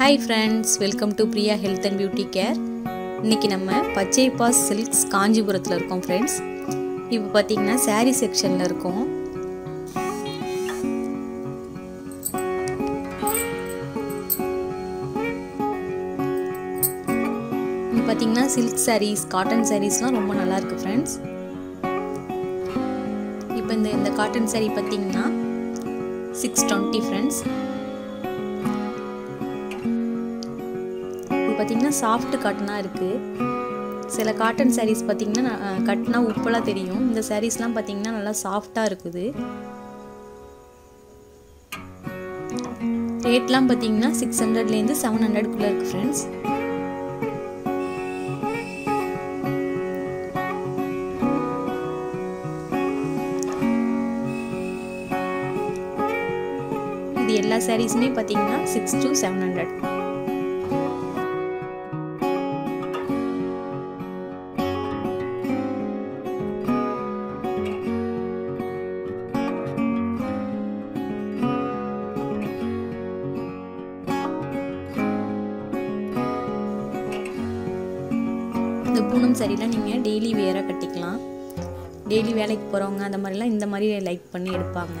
Hi friends welcome to Priya health and beauty care இன்றைக்கி நம்ம பச்சை பாஸ் சில்க்ஸ் காஞ்சிபுரத்தில் இருக்கோம் ஃப்ரெண்ட்ஸ் இப்போ பார்த்தீங்கன்னா saree செக்ஷனில் இருக்கோம். இப்போ பார்த்தீங்கன்னா சில்க் சாரீஸ் காட்டன் சாரீஸ்லாம் ரொம்ப நல்லா இருக்கு ஃப்ரெண்ட்ஸ் இப்போ இந்த இந்த காட்டன் சாரீ பார்த்தீங்கன்னா சிக்ஸ் டுவெண்ட்டி ஃப்ரெண்ட்ஸ் பார்த்தீங்கன்னா சாஃப்ட் காட்டனாக இருக்குது சில காட்டன் சாரீஸ் பார்த்தீங்கன்னா கட்டினா உப்பெல்லாம் தெரியும். இந்த சாரீஸ்லாம் பார்த்தீங்கன்னா நல்லா சாஃப்டாக இருக்குது. ரேட்லாம் பார்த்தீங்கன்னா சிக்ஸ் ஹண்ட்ரட்லேருந்து செவன் ஹண்ட்ரட்குள்ளே இருக்குது ஃப்ரெண்ட்ஸ் இது எல்லா சாரீஸுமே பார்த்தீங்கன்னா சிக்ஸ் டு செவன் ஹண்ட்ரட் இந்த சரிலாம் நீங்கள் டெய்லி வேராக கட்டிக்கலாம். டெய்லி வேலைக்கு போகிறவங்க அந்த மாதிரிலாம் இந்த மாதிரி லைக் பண்ணி எடுப்பாங்க.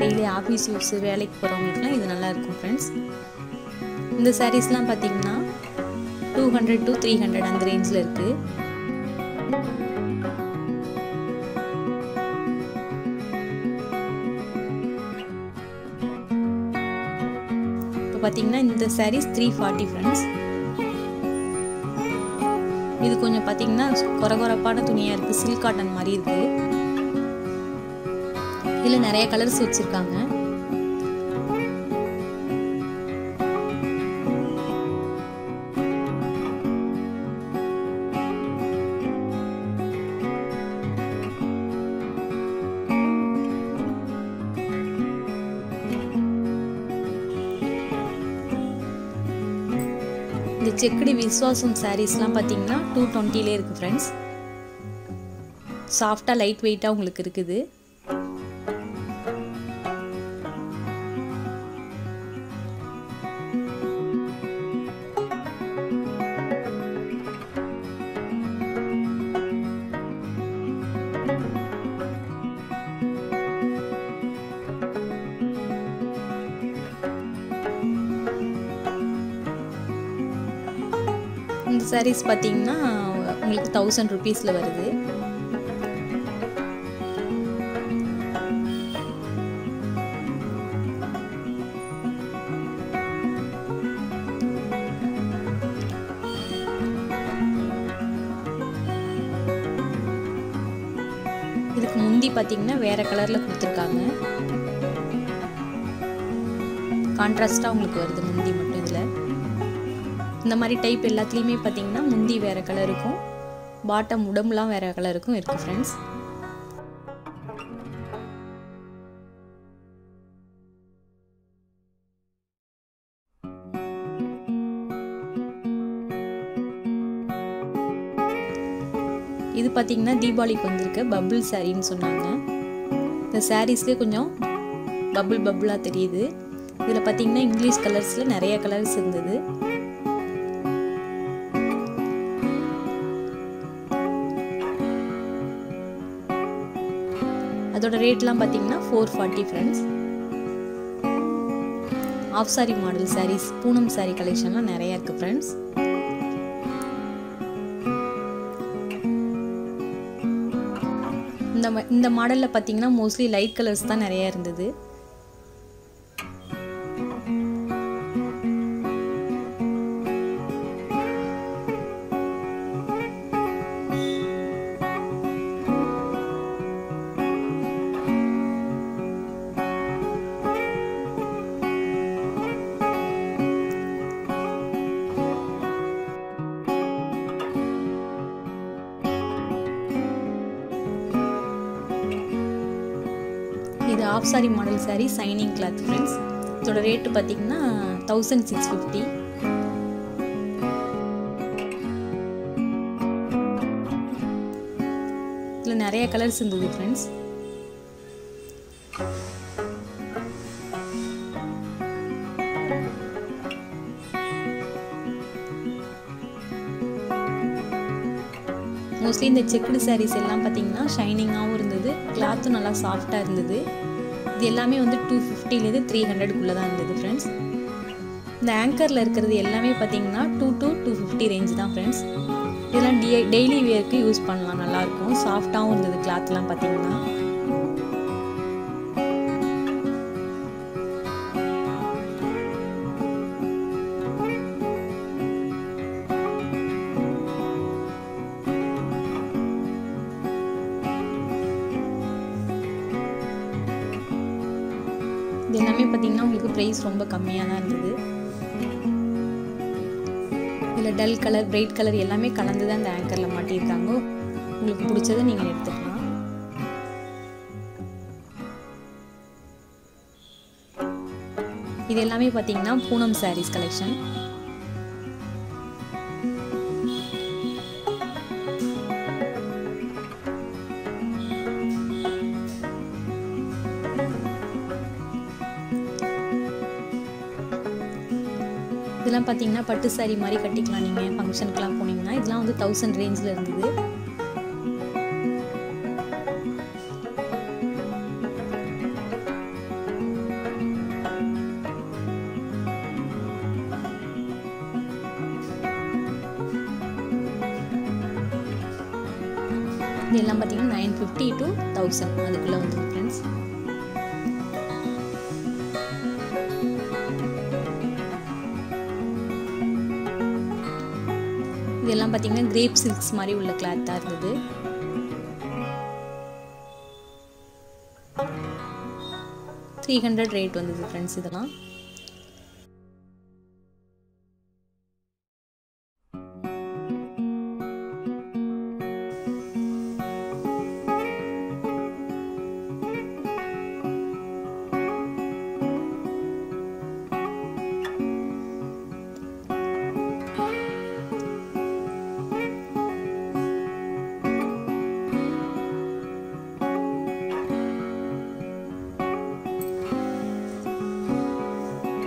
டெய்லி ஆஃபீஸ் யூஸ் வேலைக்கு போகிறவங்களுக்குலாம் இது நல்லா இருக்கும் ஃப்ரெண்ட்ஸ் இந்த சாரீஸ்லாம் பார்த்தீங்கன்னா two hundred to three hundred அந்த ரேஞ்சில் இருக்குது இப்போ பார்த்தீங்கன்னா இந்த சாரீஸ் த்ரீ ஃபார்ட்டி ஃப்ரெண்ட்ஸ் இது கொஞ்சம் பார்த்தீங்கன்னா குறகுறப்பான துணியாக இருக்குது சில்க் காட்டன் மாதிரி இருக்குது இதில் நிறைய கலர்ஸ் வச்சுருக்காங்க. இந்த செக்குடி விஸ்வாசம் சாரீஸ்லாம் பார்த்தீங்கன்னா டூ டுவெண்ட்டிலே இருக்குது ஃப்ரெண்ட்ஸ் சாஃப்டாக லைட் வெயிட்டாக உங்களுக்கு இருக்குது. சாரீஸ் பார்த்தீங்கன்னா உங்களுக்கு தௌசண்ட் ருபீஸில் வருது. இதுக்கு முந்தி பார்த்தீங்கன்னா வேற கலரில் கொடுத்துருக்காங்க. கான்ட்ராஸ்டாக உங்களுக்கு வருது முந்தி மட்டும். இந்த மாதிரி டைப் எல்லாத்துலேயுமே பார்த்தீங்கன்னா முந்தி வேறு கலர் இருக்கும். பாட்டம் உடம்புலாம் வேறு கலருக்கும் இருக்குது ஃப்ரெண்ட்ஸ் இது பார்த்தீங்கன்னா தீபாவளிக்கு வந்திருக்கு பபுள் சாரின்னு சொன்னாங்க. இந்த சாரீஸ்லேயே கொஞ்சம் பபுள் பபுளாக தெரியுது. இதில் பார்த்தீங்கன்னா இங்கிலீஷ் கலர்ஸில் நிறைய கலர்ஸ் இருந்தது. அதோட ரேட்லாம் பார்த்தீங்கன்னா four forty friends of sari model saris Poonam sari கலெக்ஷன்லாம் நிறைய இருக்குது ஃப்ரெண்ட்ஸ் இந்த இந்த மாடலில் பார்த்தீங்கன்னா மோஸ்ட்லி லைட் கலர்ஸ் தான் நிறைய இருந்தது. Top sari model sari shining cloth friends இதோட ரேட்டு பார்த்தீங்கன்னா தௌசண்ட் சிக்ஸ் ஃபிஃப்டி இதில் நிறைய கலர்ஸ் இருந்தது ஃப்ரெண்ட்ஸ் மோஸ்ட்லி இந்த செக்குடு சாரீஸ் எல்லாம் பார்த்தீங்கன்னா ஷைனிங்காகவும் இருந்தது. கிளாத்தும் நல்லா சாஃப்டாக இருந்தது. இது எல்லாமே வந்து டூ ஃபிஃப்டிலேருந்து த்ரீ ஹண்ட்ரடுக்குள்ளே தான் இருந்தது ஃப்ரெண்ட்ஸ் இந்த ஆங்கரில் இருக்கிறது எல்லாமே பார்த்தீங்கன்னா two to two fifty range தான் ஃப்ரெண்ட்ஸ் இதெல்லாம் டெய்லி வியர்க்கு யூஸ் பண்ணலாம் நல்லாயிருக்கும் சாஃப்டாகவும் இருந்தது கிளாத்லாம் பார்த்தீங்கன்னா. பார்த்தீங்கன்னா உங்களுக்கு ப்ரைஸ் ரொம்ப கம்மியாக தான் இருந்தது. இதில் டல் கலர் பிரைட் கலர் எல்லாமே கலந்து தான் இந்த ஆங்கரில் மாட்டியிருக்காங்க. உங்களுக்கு பிடிச்சதை நீங்கள் எடுத்துக்கலாம். இது எல்லாமே பார்த்தீங்கன்னா பூனம் சாரீஸ் கலெக்ஷன் இதெல்லாம் பார்த்தீங்கன்னா பட்டு சாரீ மாதிரி கட்டிக்கலாம். நீங்கள் ஃபங்க்ஷனுக்குலாம் போனீங்கன்னா இதெல்லாம் வந்து தௌசண்ட் ரேஞ்சில் இருந்தது. இதெல்லாம் பார்த்தீங்கன்னா நைன் ஃபிஃப்டி டு தௌசண்ட் அதுக்குள்ளே வந்துடும் ஃப்ரெண்ட்ஸ் இதெல்லாம் பார்த்தீங்கன்னா கிரேப் சில்க்ஸ் மாதிரி உள்ள கிளாத்தாக இருந்தது. த்ரீ ஹண்ட்ரட் ரேட் வந்தது ஃப்ரெண்ட்ஸ் இதெல்லாம்.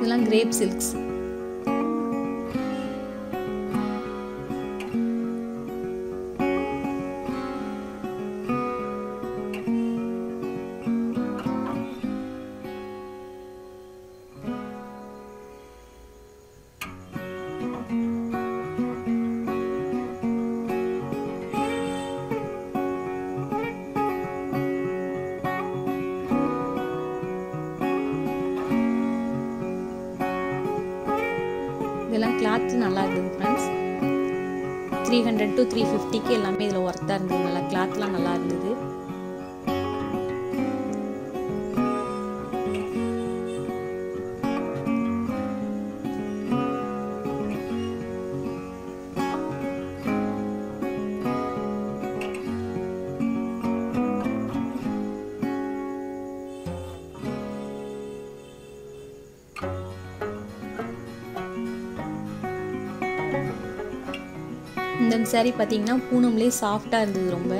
இதெல்லாம் கிரேப் சில்க்ஸ். நல்லா இருந்தது friends three hundred to three ஃபிஃப்டிக்கு எல்லாமே இதில் ஒர்த்தாக இருந்தது. நல்லா கிளாத்லாம் நல்லா இருந்தது. இந்த saree பார்த்தீங்கன்னா பூனம்லேயே சாஃப்டாக இருந்தது ரொம்ப.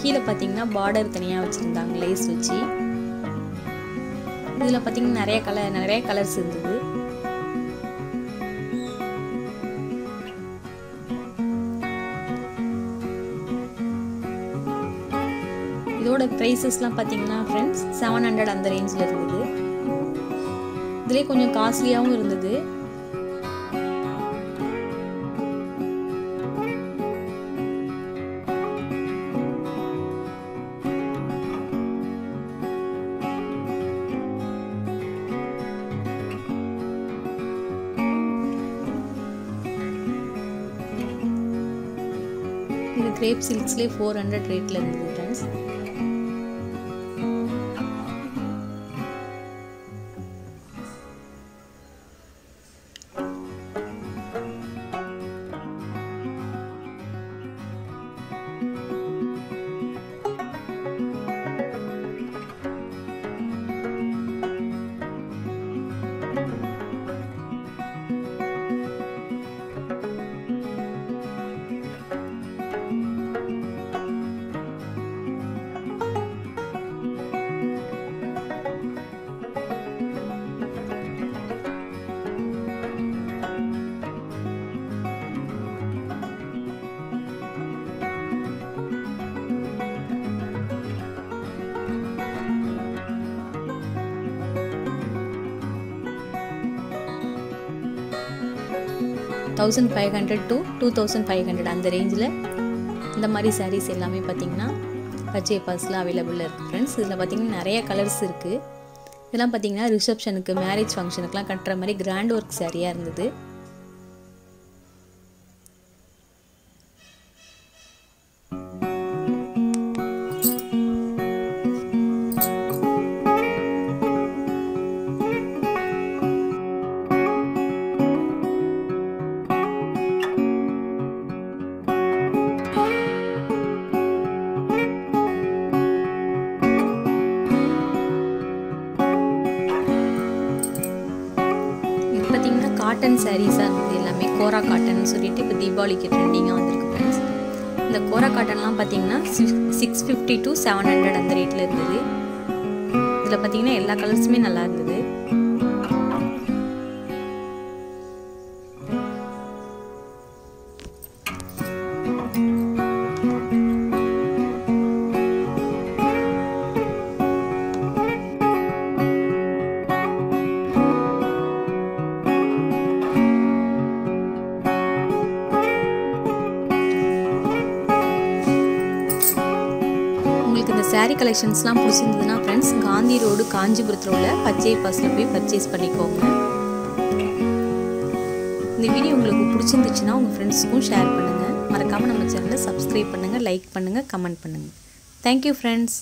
கீழே பார்த்தீங்கன்னா பார்டர் தனியாக வச்சுருந்தாங்க லேஸ் வச்சு. இதில் பார்த்தீங்கன்னா நிறைய கலர் நிறைய கலர்ஸ் இருந்தது. இதோட ப்ரைஸஸ்லாம் பார்த்தீங்கன்னா ஃப்ரெண்ட்ஸ் செவன் ஹண்ட்ரட் அந்த ரேஞ்சில் இருந்தது. இதுலேயே கொஞ்சம் காஸ்ட்லியாகவும் இருந்தது. இது கிரேப் சில்க்ஸ்லேயே ஃபோர் ஹண்ட்ரட் ரேட்டில் இருந்தது friends thousand five hundred to two thousand five hundred அந்த ரேஞ்சில் இந்த மாதிரி சாரீஸ் எல்லாமே பார்த்திங்கன்னா பச்சை பர்ஸில் அவைலபிள் இருக்குது ஃப்ரெண்ட்ஸ் இதில் பார்த்திங்கன்னா நிறைய கலர்ஸ் இருக்குது இதெல்லாம் பார்த்திங்கன்னா ரிசப்ஷனுக்கு மேரேஜ் ஃபங்க்ஷனுக்குலாம் கட்டுற மாதிரி கிராண்ட் ஒர்க் சாரியாக இருந்தது. காட்டன் சாரீஸாக இருந்தது எல்லாமே. கோரா காட்டன் சொல்லிட்டு இப்போ தீபாவளிக்கு ட்ரெண்டிங்காக வந்திருக்கு ஃப்ரெண்ட்ஸ் இந்த கோரா காட்டன்லாம் பார்த்தீங்கன்னா six fifty to seven hundred அந்த ரேட்டில் இருந்தது. இதில் பார்த்தீங்கன்னா எல்லா கலர்ஸுமே நல்லா இருந்தது. சாரீ கலெக்ஷன்ஸ்லாம் பிடிச்சிருந்ததுன்னா ஃப்ரெண்ட்ஸ் காந்தி ரோடு காஞ்சிபுரத்தில் உள்ள பச்சை பஸ்ஸில் போய் பர்ச்சேஸ் பண்ணிக்கோங்க. இந்த வீடியோ உங்களுக்கு பிடிச்சிருந்துச்சுன்னா உங்கள் ஃப்ரெண்ட்ஸுக்கும் ஷேர் பண்ணுங்கள் மறக்காமல் நம்ம சேனலை சப்ஸ்கிரைப் பண்ணுங்கள் லைக் பண்ணுங்கள் கமெண்ட் பண்ணுங்கள் தேங்க்யூ ஃப்ரெண்ட்ஸ்